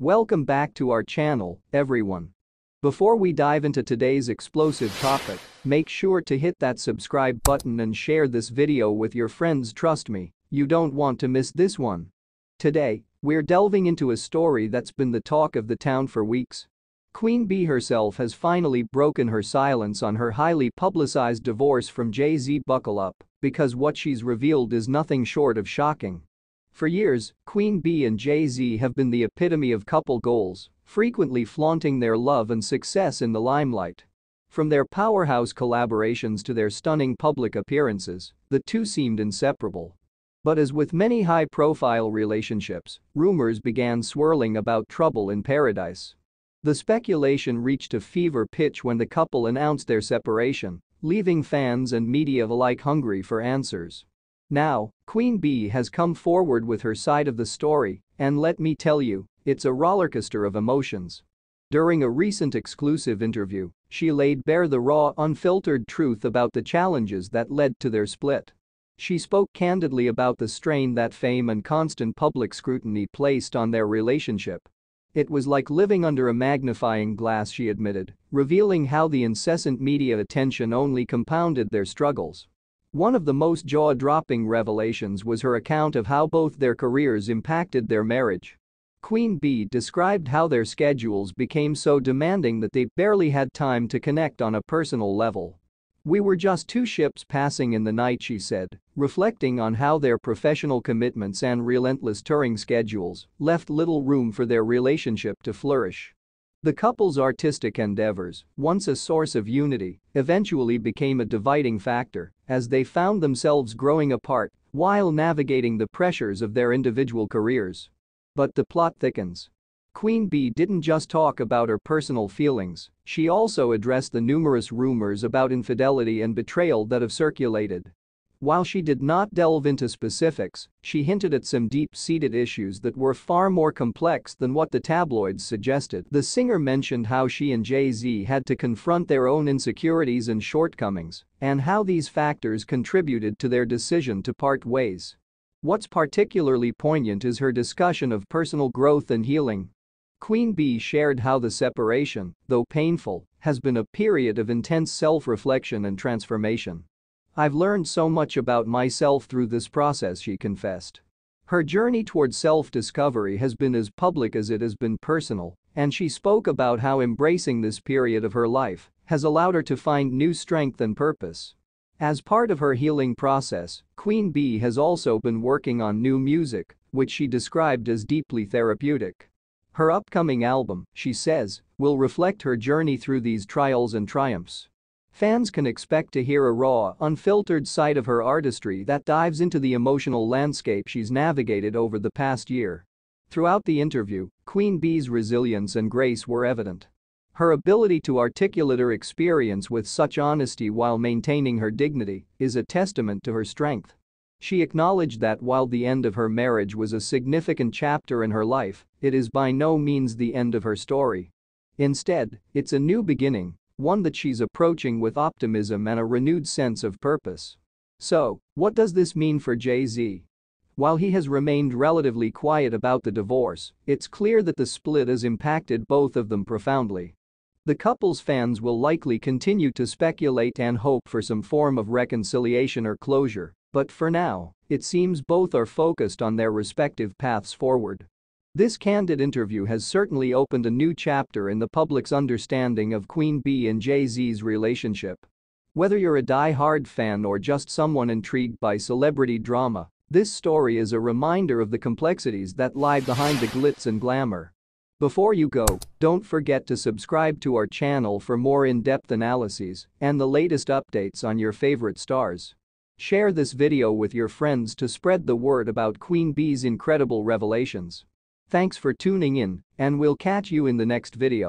Welcome back to our channel, everyone. Before we dive into today's explosive topic, make sure to hit that subscribe button and share this video with your friends trust me, you don't want to miss this one. Today, we're delving into a story that's been the talk of the town for weeks. Queen Bee herself has finally broken her silence on her highly publicized divorce from Jay-Z buckle up, because what she's revealed is nothing short of shocking. For years, Queen Bee and Jay-Z have been the epitome of couple goals, frequently flaunting their love and success in the limelight. From their powerhouse collaborations to their stunning public appearances, the two seemed inseparable. But as with many high-profile relationships, rumors began swirling about trouble in paradise. The speculation reached a fever pitch when the couple announced their separation, leaving fans and media alike hungry for answers. Now, Queen Bee has come forward with her side of the story, and let me tell you, it's a rollercoaster of emotions. During a recent exclusive interview, she laid bare the raw, unfiltered truth about the challenges that led to their split. She spoke candidly about the strain that fame and constant public scrutiny placed on their relationship. It was like living under a magnifying glass, she admitted, revealing how the incessant media attention only compounded their struggles. One of the most jaw-dropping revelations was her account of how both their careers impacted their marriage. Queen Bee described how their schedules became so demanding that they barely had time to connect on a personal level. We were just two ships passing in the night she said, reflecting on how their professional commitments and relentless touring schedules left little room for their relationship to flourish. The couple's artistic endeavors, once a source of unity, eventually became a dividing factor as they found themselves growing apart while navigating the pressures of their individual careers. But the plot thickens. Queen Bee didn't just talk about her personal feelings, she also addressed the numerous rumors about infidelity and betrayal that have circulated. While she did not delve into specifics, she hinted at some deep-seated issues that were far more complex than what the tabloids suggested. The singer mentioned how she and Jay-Z had to confront their own insecurities and shortcomings, and how these factors contributed to their decision to part ways. What's particularly poignant is her discussion of personal growth and healing. Queen Bee shared how the separation, though painful, has been a period of intense self-reflection and transformation. I've learned so much about myself through this process she confessed. Her journey toward self-discovery has been as public as it has been personal, and she spoke about how embracing this period of her life has allowed her to find new strength and purpose. As part of her healing process, Queen Bee has also been working on new music, which she described as deeply therapeutic. Her upcoming album, she says, will reflect her journey through these trials and triumphs. Fans can expect to hear a raw, unfiltered side of her artistry that dives into the emotional landscape she's navigated over the past year. Throughout the interview, Queen Bee's resilience and grace were evident. Her ability to articulate her experience with such honesty while maintaining her dignity is a testament to her strength. She acknowledged that while the end of her marriage was a significant chapter in her life, it is by no means the end of her story. Instead, it's a new beginning, one that she's approaching with optimism and a renewed sense of purpose. So, what does this mean for Jay-Z? While he has remained relatively quiet about the divorce, it's clear that the split has impacted both of them profoundly. The couple's fans will likely continue to speculate and hope for some form of reconciliation or closure, but for now, it seems both are focused on their respective paths forward. This candid interview has certainly opened a new chapter in the public's understanding of Queen Bee and Jay-Z's relationship. Whether you're a die-hard fan or just someone intrigued by celebrity drama, this story is a reminder of the complexities that lie behind the glitz and glamour. Before you go, don't forget to subscribe to our channel for more in-depth analyses and the latest updates on your favorite stars. Share this video with your friends to spread the word about Queen Bee's incredible revelations. Thanks for tuning in, and we'll catch you in the next video.